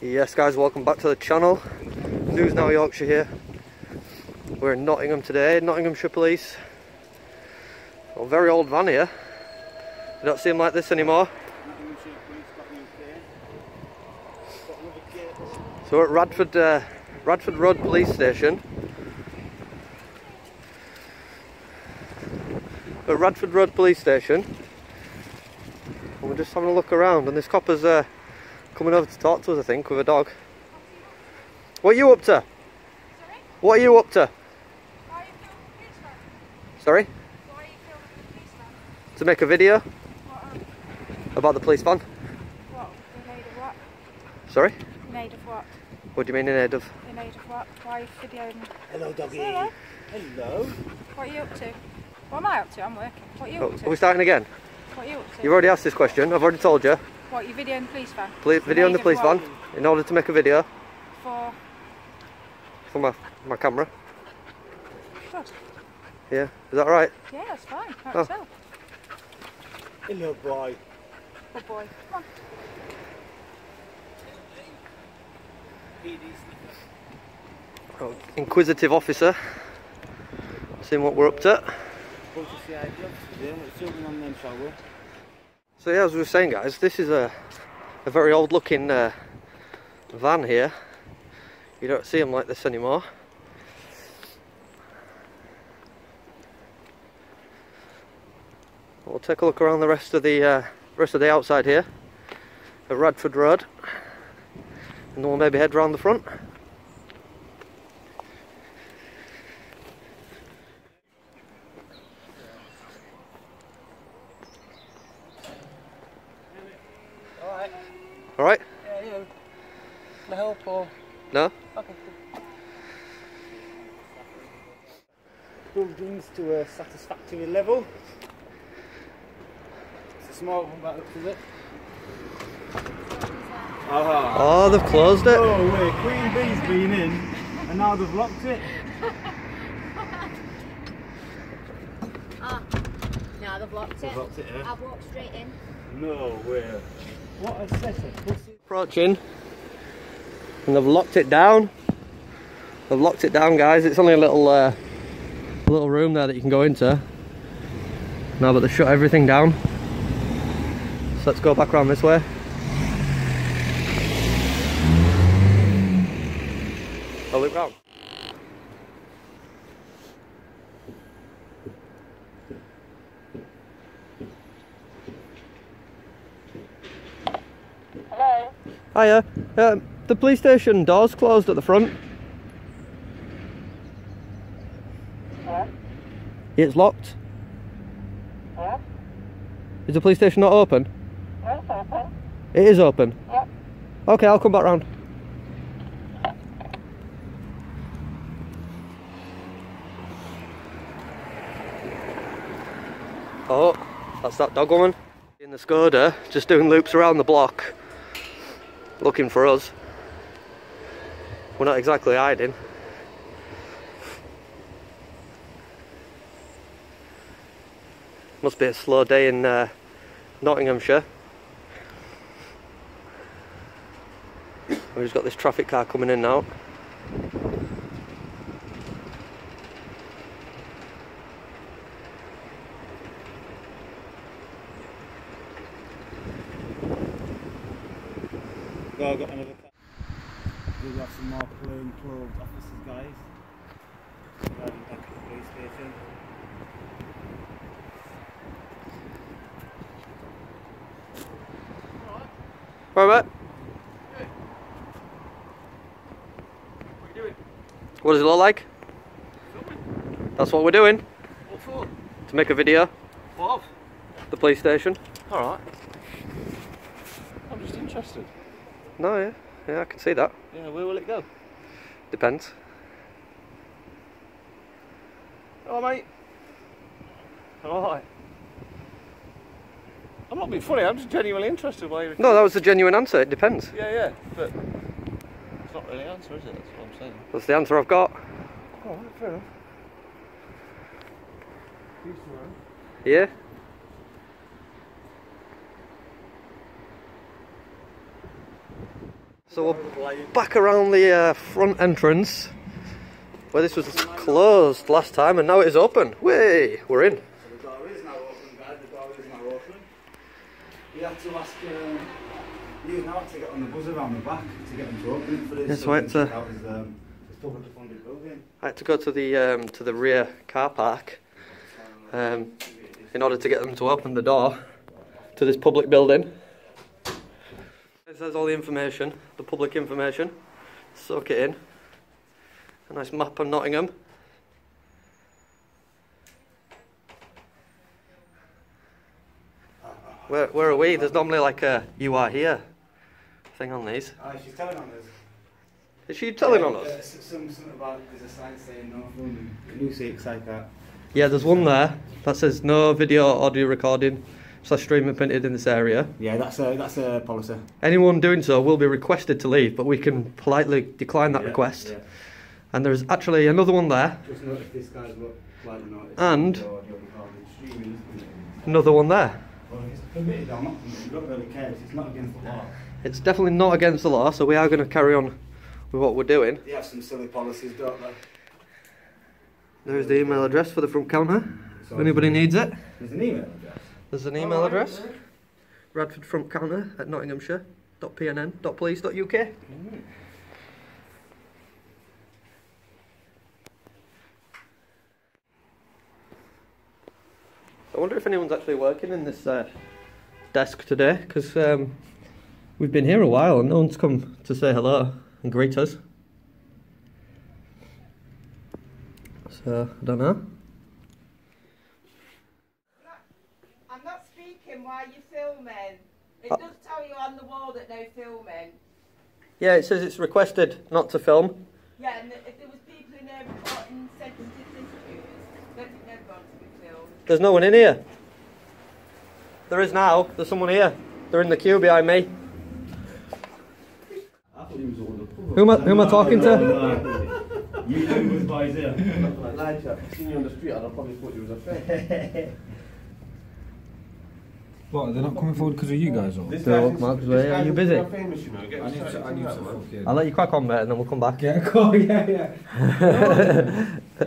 Yes guys, welcome back to the channel. News Now Yorkshire here. We're in Nottingham today, Nottinghamshire Police. A very old van here. You don't seem like this anymore. So we're at Radford, uh, Radford Road Police Station. At Radford Road Police Station. And we're just having a look around and this copper's uh, coming over to talk to us I think with a dog. What are you up to? What are you up to? Why are you filming the police? Sorry? Why are you filming the police? To make a video What, um, about the police van? what? They're made of what? Sorry? Made of what? What do you mean in aid of? They're made of what? Why are you videoing? Hello, doggy. Hello. Hello. What are you up to? What am I up to? I'm working. What are you Oh, up to? are we starting again? What are you up to? You've already asked this question, I've already told you. What, you videoing the police van? Poli- video in the police van in order to make a video For... for my, my camera. Good. Yeah, is that right? Yeah, that's fine. Help Oh. yourself. Hello, boy. Good boy. Come on. Oh, Inquisitive officer. Seeing what we're up to. So yeah, as we were saying guys, this is a, a very old looking uh, van here. You don't see them like this anymore. We'll take a look around the rest of the uh, rest of the outside here at Radford Road, and then we'll maybe head round the front. Alright. All right? Yeah, you. Can I help or? No? Okay. Buildings to a satisfactory level. It's a small one, but is it? Ah. Oh, they've closed it. Oh wait, Queen Bee's been in, and now they've locked it. Ah, no, they've locked it. They've locked it, yeah. I've walked straight in. No way. What a setup. Pussy. approaching and they've locked it down. They've locked it down guys. It's only a little uh, little room there that you can go into. Now that they've shut everything down. So let's go back around this way Hiya, uh, the police station door's closed at the front Yeah? it's locked Yeah? is the police station not open? It's open. It is open? Yeah. Okay, I'll come back round. Oh, that's that dog woman. In the Skoda, just doing loops around the block. Looking for us. We're not exactly hiding. Must be a slow day in uh, Nottinghamshire. We've just got this traffic car coming in now. Go, got another car. We've got some more plain clothes officers, guys. Driving back to the police station. Right, mate. What does it look like? That's what we're doing. What for? To make a video. What? The police station. Alright. I'm just interested. No, yeah. Yeah, I can see that. Yeah, where will it go? Depends. Oh, mate. Alright. I'm not being funny, I'm just genuinely interested why No, that was a genuine answer. It depends. Yeah, yeah, but it's not really an answer, is it? That's what I'm saying. That's the answer I've got. Oh, fair enough. Yeah. So we're back around the uh, front entrance where this was closed last time and now it is open. Way, we're in. So the door is now open, guys. The door is now open. We have to ask um, you now to get on the buzzer around the back to get them to open it for this. Yes, so I had to- check out um, publicly funded building. I had to go to the um, to the rear car park um, in order to get them to open the door to this public building. Says all the information, the public information. Soak it in. A nice map of Nottingham. Where, where are we? There's normally like a you are here thing on these. Ah, she's telling on us. Is she telling on Uh, us? s- some, something about there's a sign saying no filming. Can you see it like that? Yeah, there's one there that says no video audio recording slash streaming printed in this area. Yeah, that's a that's a policy. Anyone doing so will be requested to leave, but we can politely decline that Yeah, request. yeah. And there's actually another one there, Just notice this guy's look slightly noticed. And- The audio recording, streaming, isn't it? another one there. Well, it's permitted or not you don't really care. It's not against the law. It's definitely not against the law, so we are going to carry on with what we're doing. They have some silly policies, don't they? There's the email address for the front counter. So If anybody needs it, There's an email address. There's an email address. Radford front counter at nottinghamshire.pnn.police.uk. I wonder if anyone's actually working in this uh, desk today because um, we've been here a while and no one's come to say hello and greet us. So, I don't know. I'm not speaking while you're filming. It Uh, does tell you on the wall that no filming. Yeah, it says it's requested not to film. Yeah, and if there was people in there reporting sensitive issues, don't think they'd want to be filmed. There's no one in here. There is now. There's someone here. They're in the queue behind me. I thought he was all the Who am I, who am I talking to? You members boys here. Like lied to you. I've seen you on the street and I probably thought you was a friend. What, they're not coming forward because of you guys or? This Bill, guy's- Mark, this where- guy's are you a busy? bit Famous, you know. I need to, I need to fuck you. I'll let you crack on, mate, and then we'll come back. Yeah, cool, yeah, yeah.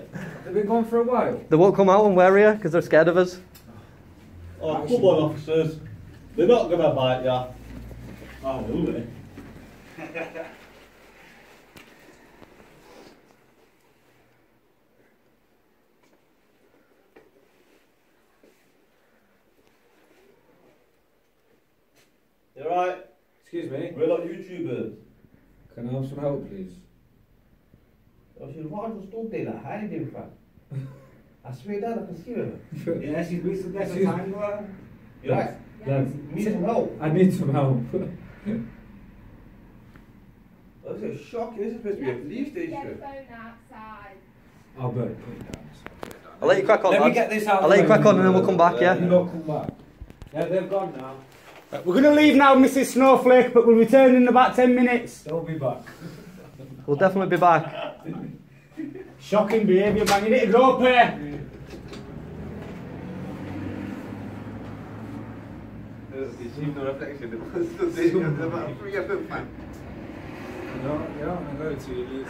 They've been gone for a while. They won't come out and wear you because they're scared of us. Oh, come on, officers. They're not going to bite ya. Oh, will they? You alright? Excuse me. We're not YouTubers. Can I have some help, please? I said, why just stood there like hiding, fam? I swear down, I can see her. Yeah, she's wasted their Excuse- time. What? You right? Need some help. I need some help. This is shocking. This is supposed to be a police station. phone outside. I'll burn it. I'll let you crack on. Let me get this out. I'll let you crack on and then we'll come back, You yeah? lot come back. Yeah, they've gone now. We're going to leave now, Mrs. Snowflake, but we'll return in about 10 minutes. They'll be back. We'll definitely be back. Shocking behaviour, man. You need to grow up here. It's even no reflection. It was still there. There's about three of them, man. You don't, you don't want to go to you lose.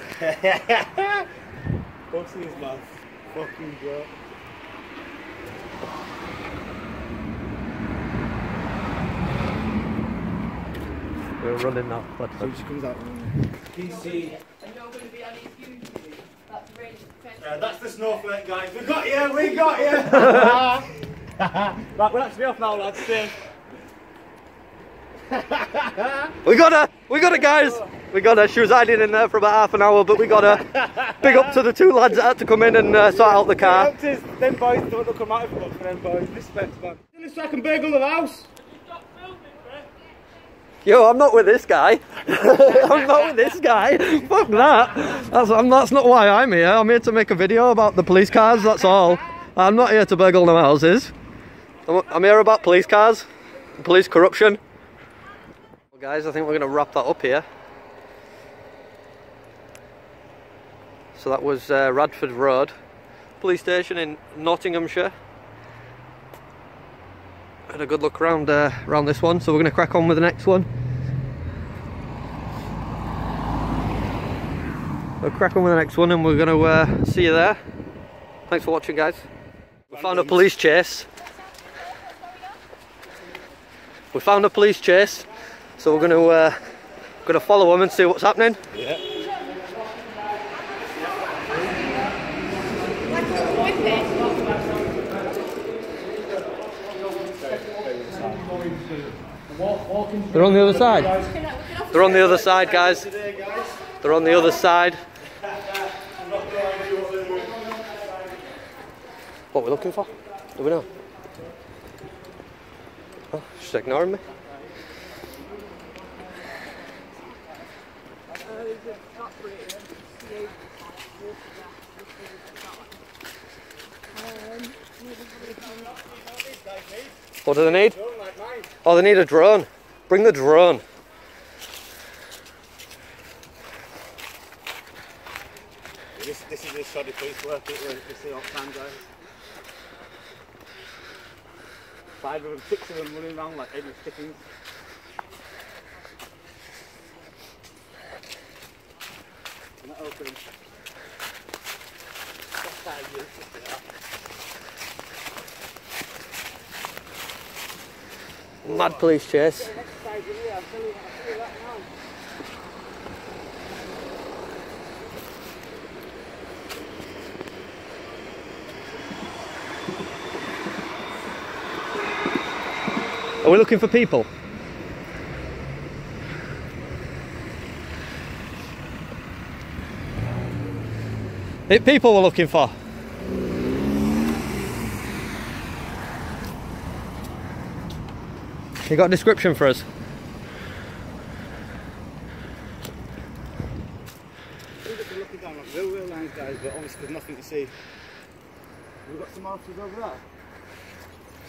Pussies, man. Fucking joke. We're running now. So Let's she comes out. PC. And you're going to be on his YouTube. That's really. Yeah, that's the snowflake, guys. We got you, we got you. right, we're actually off now, lads. Stay. We got her! We got her, guys! We got her. She was hiding in there for about half an hour, but we got her. Big up to the two lads that had to come in and uh, sort out the car. Them boys don't look come out for for them boys. Respect, man. So I can burgle the house. Yo, I'm not with this guy. I'm not with this guy. Fuck that. That's, I'm, that's not why I'm here. I'm here to make a video about the police cars, that's all. I'm not here to burgle no houses. I'm, I'm here about police cars, police corruption. Well, guys, I think we're going to wrap that up here. So that was uh, Radford Road, police station in Nottinghamshire had a good look around uh, around this one so we're going to crack on with the next one. We'll crack on with the next one and we're going to uh, see you there. Thanks for watching guys. We found a police chase. We found a police chase so we're going to uh, going to follow them and see what's happening. Yeah. They're on the other side. They're on the other side, guys. They're on the other side. What are we looking for? Do we know? Oh, she's ignoring me. What do they need? Oh, they need a drone. Bring the drone. This, this is the shoddy police work, it this is all time guys. Five of them, six of them running around like chickens. They're not open. That's how you just it up. Mad police chase. Are we looking for people? People we're looking for. You got a description for us? We've got looking down at railway lines, guys, but obviously there's nothing to see. We've got some officers over there.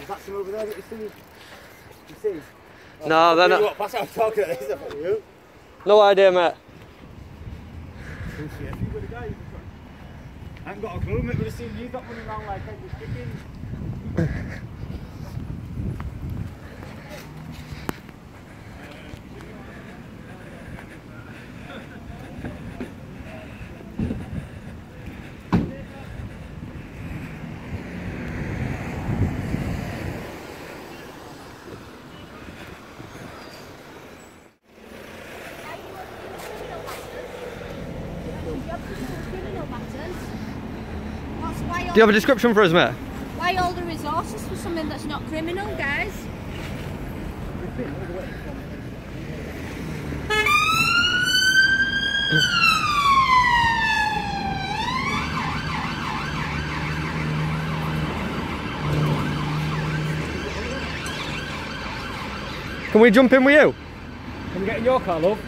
Is that some over there that you see? You see? No, they're not. what, pass out talking at this, I thought you. No idea, mate. I haven't got a clue, mate. We've seen you got running around like chickens. Criminal matters. What's why Do you have a description for us, mate? Why all the resources for something that's not criminal, guys? Can we jump in with you? Can we get in your car, love?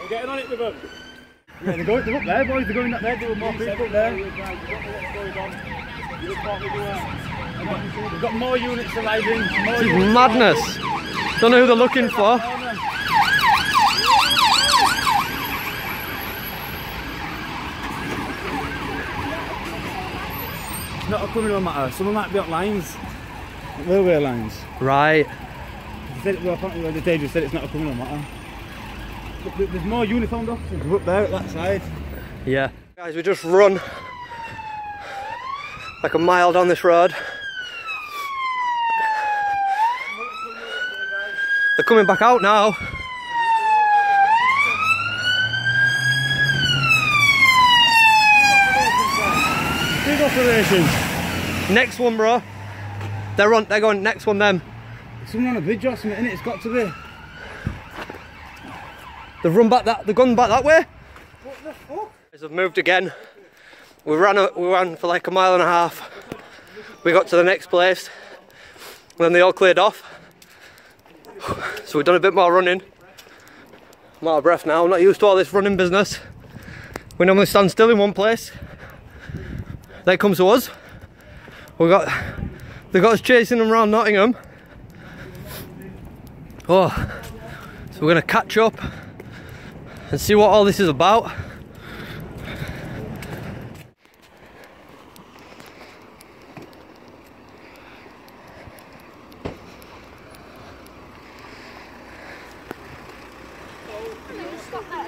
We're getting on it with them. Yeah, they're, going, they're up there, boys. They're going up there. There were more people up there. We've got more units arriving. More This is units madness. Don't know who they're looking for. It's not a criminal matter. Someone might be on lines. Railway lines. Right. They said it, well, apparently the day just said it's not a criminal matter. But there's more uniformed officers up there at that side. Yeah. Guys, we just run like a mile down this road. They're coming back out now. Big operations. Next one, bro. They're on. They're going. Next one, them. Someone on a bridge or something, innit? It's got to be. They've run back that. They've gone back that way. What the fuck? They've moved again. We ran. A, we ran for like a mile and a half. We got to the next place. Then they all cleared off. So we've done a bit more running. I'm out of breath now. I'm not used to all this running business. We normally stand still in one place. They come to us. We got. They got us chasing them around Nottingham. Oh, so we're gonna catch up and see what all this is about. stop there?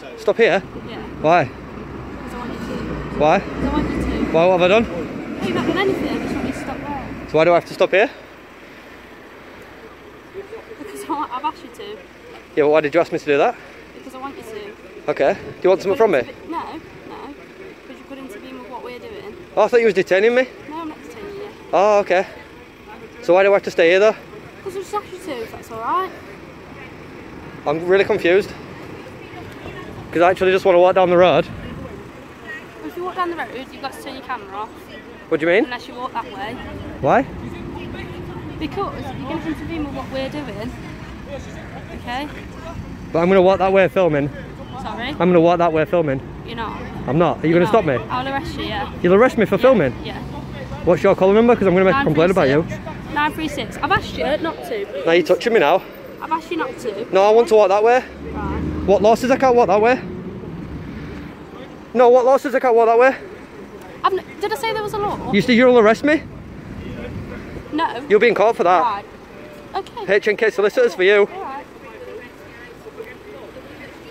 Can you stop here? Yeah. Why? Because I want you to. Why? Because I want you to. Why, what have I done? No, you've not done anything. I just want you to stop there. So why do I have to stop here? Because I want, I've asked you to. Yeah, but why did you ask me to do that? Because I want you to. Okay. Do you want something from me? No, no. Because you couldn't intervene with what we're doing. Oh, I thought you was detaining me. No, I'm not detaining you. Oh, okay. So why do I have to stay here though? Because I just asked you to, if that's alright. I'm really confused. Because I actually just want to walk down the road. If you walk down the road, you've got to turn your camera off. What do you mean? Unless you walk that way. Why? Because you're going to intervene with what we're doing. Okay? But I'm going to walk that way filming. Sorry? I'm going to walk that way filming. You're not. I'm not. Are you going to stop me? I'll arrest you, yeah. You'll arrest me for filming? Yeah. What's your collar number? Because I'm going to make a complaint about you. 936. I've asked you not to. Now you're touching me now. I've asked you not to. No, I want to walk that way. Right. What law says I can't walk that way? No, what law says I can't walk that way? Did I say there was a law? You said you'll arrest me? No. You're being caught for that. Right. Okay. HNK solicitors for you.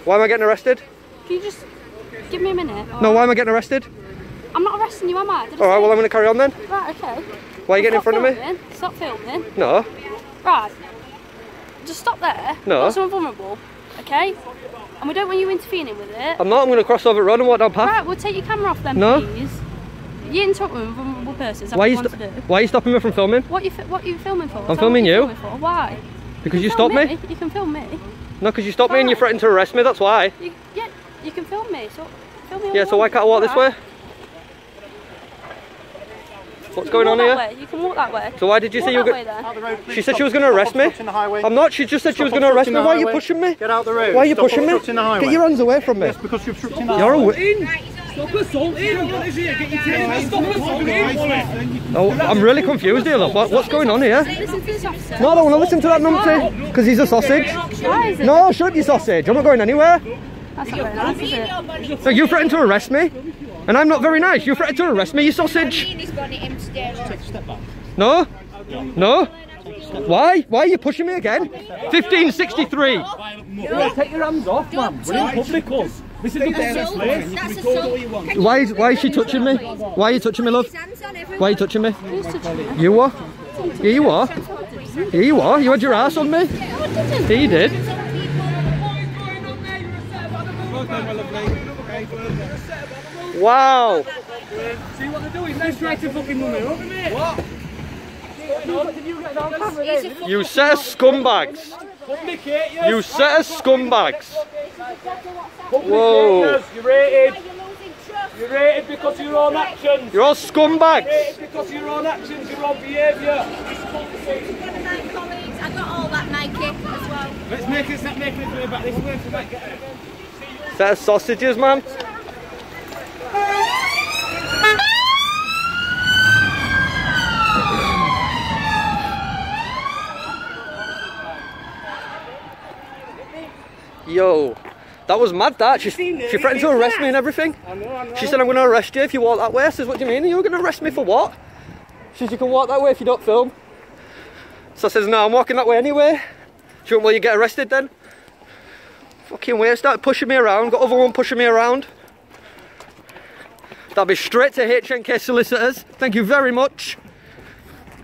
Why am I getting arrested? Can you just give me a minute? No, why am I getting arrested? I'm not arresting you, am I? Did I Alright, well I'm going to carry on then. Right, okay. Why are you getting in front of me? Stop filming. No. Right. Just stop there. No. Not someone vulnerable. Okay? And we don't want you interfering with it. I'm not. I'm going to cross over road and walk down path. Right, we'll take your camera off then, No. please. You interrupt with a vulnerable person. Is that Why are, you you want sto- to do? why are you stopping me from filming? What you what are you filming for? Tell me filming you're filming For. Why? Because you can stopped film me? You can film me. No, because you stopped me and you threatened to arrest me, that's why. You, yeah, you can film me. So film me. Yeah, so why can't I walk this way? What's You going on here? way. You can walk that way. So why did you Walk say you were going way then. Out the road, please. She said Stop- she was going to arrest me. obstructing the highway. I'm not. She just said she was going to arrest me. Why are you pushing me? Get out the road. Why are you Stop pushing me? obstructing the highway. Get your hands away from me. Yes, because you're obstructing the You're a highway. wi- Oh, I'm really confused here. Look, what, what's going on here? Listen to this officer. No, I don't want to listen to that numpty because he's a sausage. Why is it? No, shut up, you sausage. I'm not going anywhere. That's not very nice, is it? So you threatened to arrest me, and I'm not very nice. You threatened to arrest me, you sausage. No, no. Why? Why are you pushing me again? 1563. Take your hands off, man. We're in public, us. This is the dangerous place. That's assault. Why is why is she touching me? Why are you touching me, love? Hands on everyone. Why are you touching me? Who's touching me? You are. Yeah, you are. Yeah, you are. You had your ass on me. Yeah, you did. Wow. See what they're doing? They're trying to fucking mum it up, mate. What? You set of scumbags. You set of scumbags. Whoa. You're rated. You're rated because of your own actions. You're all scumbags. Rated because of your own actions, your own behaviour. I got all that Nike as well. Let's make it, let's make it back this Set of sausages, man. Yo, that was mad. That she, she threatened to arrest me and everything. I know, I know. She said I'm going to arrest you if you walk that way. I says, what do you mean? You're going to arrest me for what? She says you can walk that way if you don't film. So I says, no, I'm walking that way anyway. She went, well, you get arrested then. Fucking weird. Started pushing me around. Got other one pushing me around. That'll be straight to HNK solicitors. Thank you very much.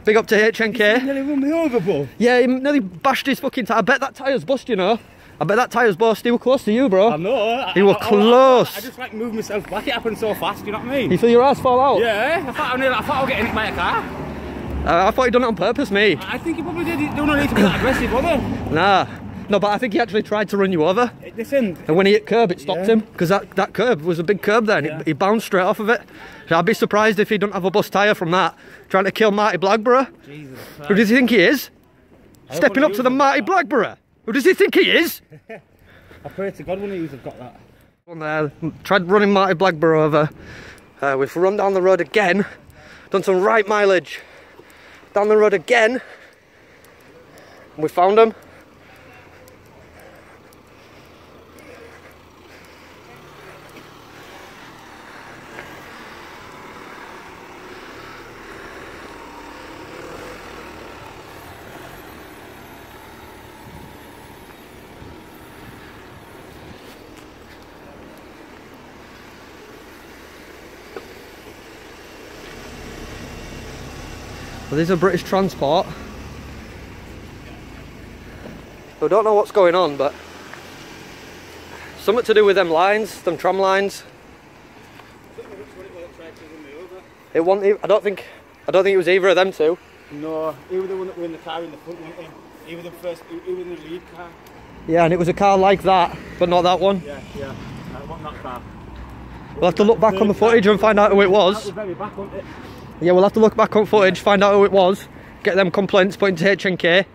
Big up to HNK. Nearly run me over, bro. Yeah, he nearly bashed his fucking tire. I bet that tire's bust, you know. I bet that tire's bust. He was close to you, bro. I know. You were I- I- I- close. I, just like move myself back. It happened so fast. You know what I mean? You feel your ass fall out? Yeah. I thought I, nearly, I thought I was getting hit by a car. Uh, I thought he'd done it on purpose, me. I think he probably did. He don't need to be that aggressive, was he? Nah. No, but I think he actually tried to run you over. Listen. And when he hit curb, it stopped Yeah. him. Because that, that curb was a big curb then. Yeah. He, he bounced straight off of it. So I'd be surprised if he didn't have a bust tyre from that. Trying to kill Marty Blackborough. Jesus. Who does he think he is? Stepping up to the Marty Blackborough. Who does he think he is? I pray to God one of you have got that. One there, tried running Marty Blackborough over. Uh, we've run down the road again, done some right mileage. Down the road again. And we found him. Well, these are British Transport. I don't know what's going on, but something to do with them lines, them tram lines. It wasn't. I don't think. I don't think it was either of them two. No, he was the one that were in the car in the front, wasn't he? He was the first, he, was in the lead car. Yeah, and it was a car like that, but not that one. Yeah, yeah. Uh, wasn't that car? We'll have to look back on the footage and find out who it was. That was. Yeah, we'll have to look back on footage, find out who it was, get them complaints put into HNK.